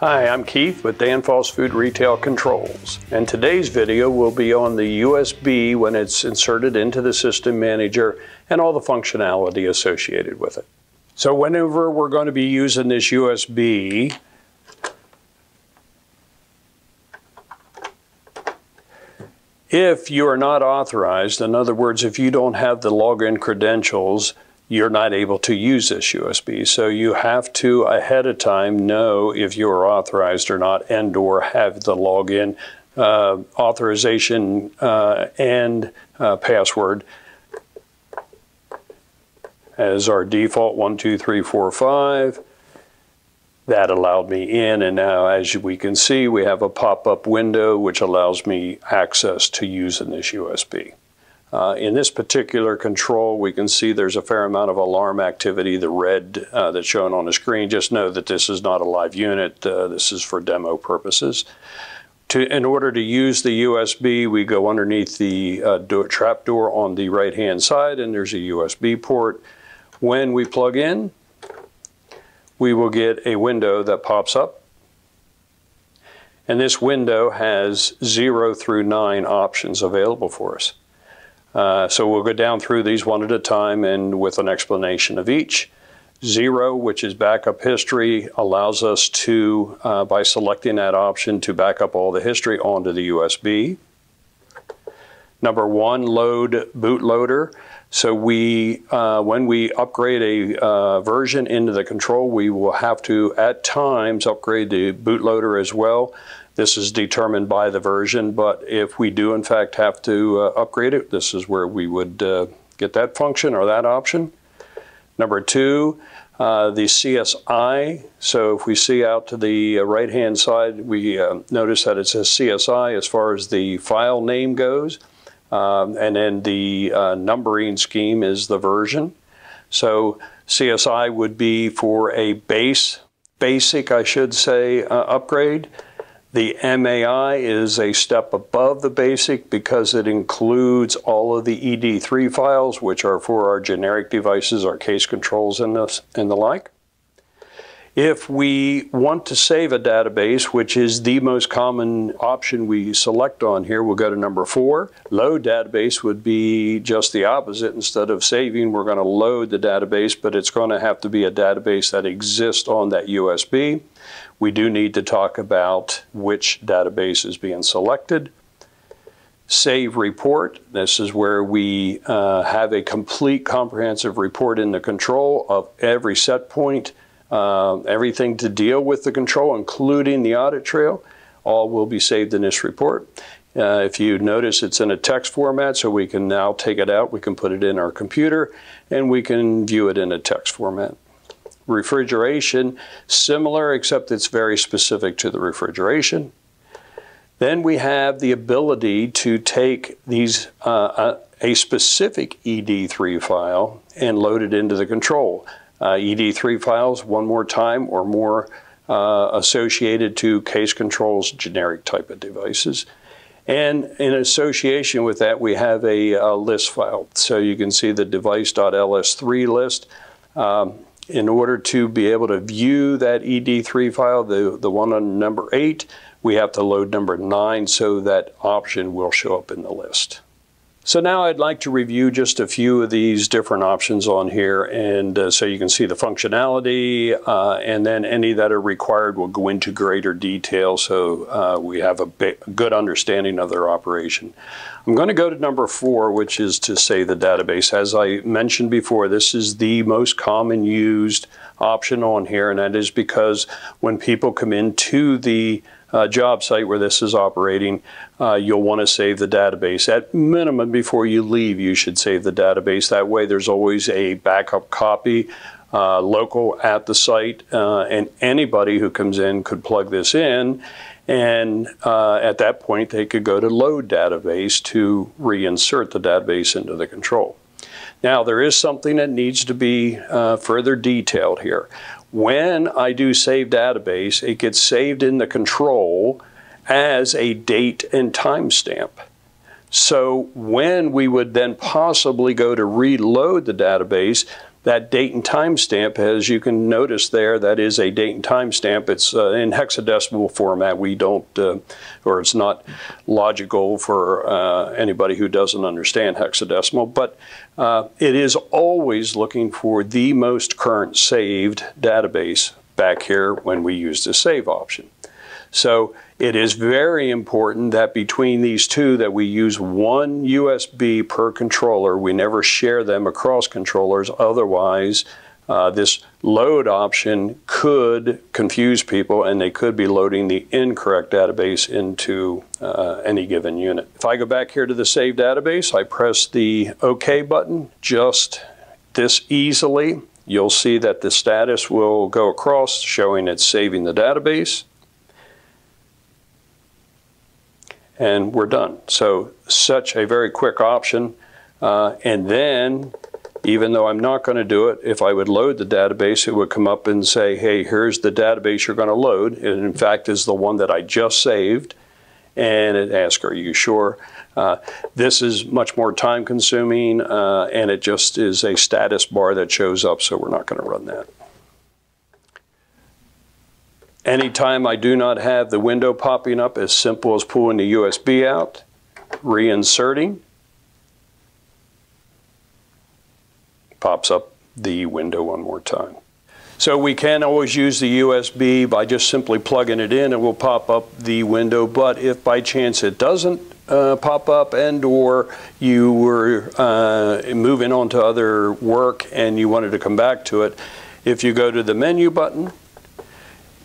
Hi, I'm Keith with Danfoss Food Retail Controls, and today's video will be on the USB when it's inserted into the system manager and all the functionality associated with it. So whenever we're going to be using this USB, if you are not authorized, in other words, if you don't have the login credentials, you're not able to use this USB. So you have to ahead of time know if you are authorized or not and or have the login uh, authorization uh, and uh, password as our default one, two, three, four, five. That allowed me in and now as we can see we have a pop-up window which allows me access to using this USB. Uh, in this particular control, we can see there's a fair amount of alarm activity, the red uh, that's shown on the screen. Just know that this is not a live unit. Uh, this is for demo purposes. To, in order to use the USB, we go underneath the uh, trap door on the right-hand side, and there's a USB port. When we plug in, we will get a window that pops up. And this window has 0 through 9 options available for us. Uh, so we'll go down through these one at a time and with an explanation of each. Zero, which is backup history, allows us to, uh, by selecting that option, to back up all the history onto the USB. Number one, load bootloader. So we, uh, when we upgrade a uh, version into the control, we will have to, at times, upgrade the bootloader as well. This is determined by the version, but if we do in fact have to uh, upgrade it, this is where we would uh, get that function or that option. Number two, uh, the CSI. So if we see out to the uh, right-hand side, we uh, notice that it says CSI as far as the file name goes. Um, and then the uh, numbering scheme is the version. So CSI would be for a base, basic, I should say, upgrade. The MAI is a step above the basic because it includes all of the ED3 files, which are for our generic devices, our case controls, and the, and the like. If we want to save a database, which is the most common option we select on here, we'll go to number four. Load database would be just the opposite. Instead of saving, we're going to load the database, but it's going to have to be a database that exists on that USB. We do need to talk about which database is being selected. Save report. This is where we uh, have a complete comprehensive report in the control of every set point uh, everything to deal with the control, including the audit trail, all will be saved in this report. Uh, if you notice, it's in a text format, so we can now take it out, we can put it in our computer, and we can view it in a text format. Refrigeration, similar, except it's very specific to the refrigeration. Then we have the ability to take these uh, a, uh, a specific ED3 file and load it into the control ED3 files one more time or more uh, associated to case controls generic type of devices. And in association with that, we have a, a list file. So you can see the device.ls3 list. Um, in order to be able to view that ED3 file, the, the one on number 8, we have to load number 9 so that option will show up in the list. So now I'd like to review just a few of these different options on here and uh, so you can see the functionality uh, and then any that are required will go into greater detail so uh, we have a good understanding of their operation. I'm going to go to number four which is to save the database. As I mentioned before this is the most common used option on here and that is because when people come into the uh, job site where this is operating, uh, you'll want to save the database. At minimum, before you leave, you should save the database. That way, there's always a backup copy uh, local at the site, uh, and anybody who comes in could plug this in. And uh, at that point, they could go to load database to reinsert the database into the control. Now, there is something that needs to be uh, further detailed here. When I do save database, it gets saved in the control as a date and timestamp. So when we would then possibly go to reload the database, that date and time stamp, as you can notice there, that is a date and time stamp. It's uh, in hexadecimal format. We don't, uh, or it's not logical for uh, anybody who doesn't understand hexadecimal, but uh, it is always looking for the most current saved database back here when we use the save option. So it is very important that between these two that we use one USB per controller. We never share them across controllers. Otherwise, uh, this load option could confuse people and they could be loading the incorrect database into uh, any given unit. If I go back here to the save database, I press the OK button just this easily. You'll see that the status will go across showing it's saving the database. And we're done. So such a very quick option. Uh, and then even though I'm not going to do it, if I would load the database, it would come up and say, hey, here's the database you're going to load. It, in fact, is the one that I just saved. And it asks, are you sure? Uh, this is much more time consuming, uh, and it just is a status bar that shows up, so we're not going to run that. Anytime I do not have the window popping up, as simple as pulling the USB out, reinserting, pops up the window one more time. So we can always use the USB by just simply plugging it in and we'll pop up the window. But if by chance it doesn't uh, pop up and or you were uh, moving on to other work and you wanted to come back to it, if you go to the menu button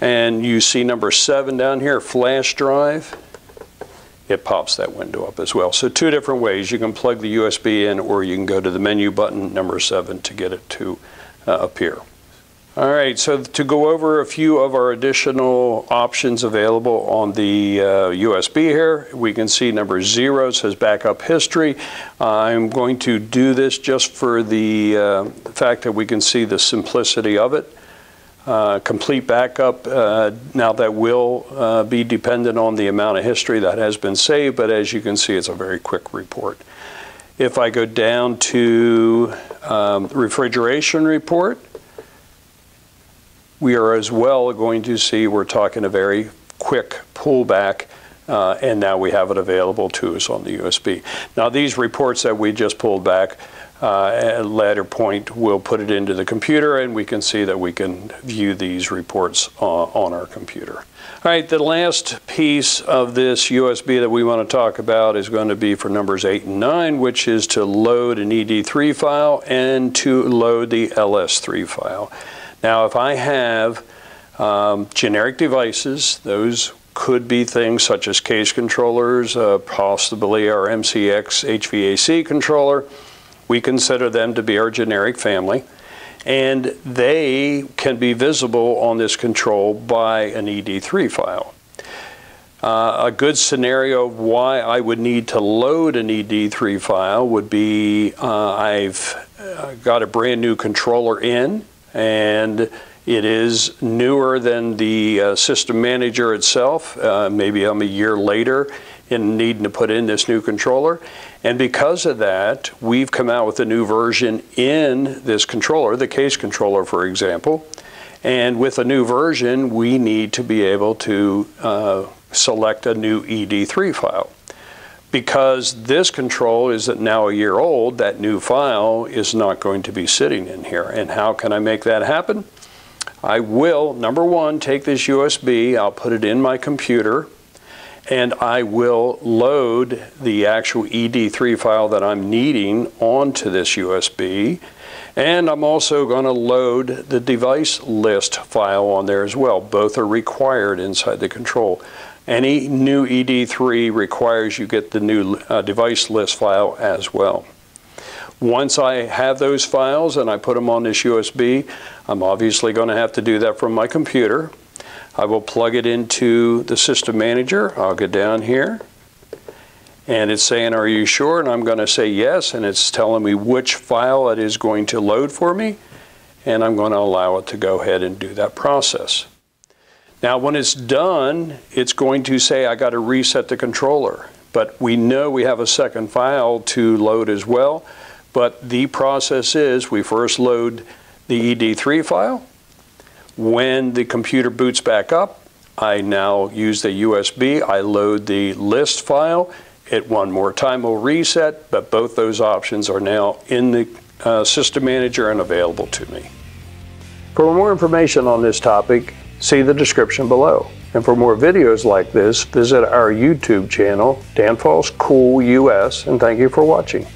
and you see number seven down here, flash drive, it pops that window up as well. So two different ways. You can plug the USB in or you can go to the menu button, number seven, to get it to uh, appear. All right, so to go over a few of our additional options available on the uh, USB here, we can see number zero says backup history. I'm going to do this just for the uh, fact that we can see the simplicity of it. Uh, complete backup, uh, now that will uh, be dependent on the amount of history that has been saved, but as you can see, it's a very quick report. If I go down to um, refrigeration report, we are as well going to see we're talking a very quick pullback uh, and now we have it available to us on the USB. Now these reports that we just pulled back uh, later point, we'll put it into the computer and we can see that we can view these reports uh, on our computer. All right, the last piece of this USB that we want to talk about is going to be for numbers 8 and 9, which is to load an ED3 file and to load the LS3 file. Now, if I have um, generic devices, those could be things such as case controllers, uh, possibly our MCX HVAC controller, we consider them to be our generic family. And they can be visible on this control by an ED3 file. Uh, a good scenario why I would need to load an ED3 file would be uh, I've uh, got a brand new controller in and it is newer than the uh, system manager itself. Uh, maybe I'm a year later in needing to put in this new controller. And because of that, we've come out with a new version in this controller, the case controller, for example. And with a new version, we need to be able to uh, select a new ED3 file. Because this control is now a year old, that new file is not going to be sitting in here. And how can I make that happen? I will, number one, take this USB, I'll put it in my computer, and I will load the actual ED3 file that I'm needing onto this USB. And I'm also going to load the device list file on there as well. Both are required inside the control. Any new ED3 requires you get the new uh, device list file as well. Once I have those files and I put them on this USB, I'm obviously going to have to do that from my computer. I will plug it into the system manager. I'll go down here and it's saying, are you sure? And I'm going to say yes, and it's telling me which file it is going to load for me, and I'm going to allow it to go ahead and do that process. Now, when it's done, it's going to say, I got to reset the controller. But we know we have a second file to load as well. But the process is we first load the ED3 file. When the computer boots back up, I now use the USB. I load the list file. It one more time will reset, but both those options are now in the uh, System Manager and available to me. For more information on this topic, see the description below. And for more videos like this, visit our YouTube channel, Danfoss Cool US, and thank you for watching.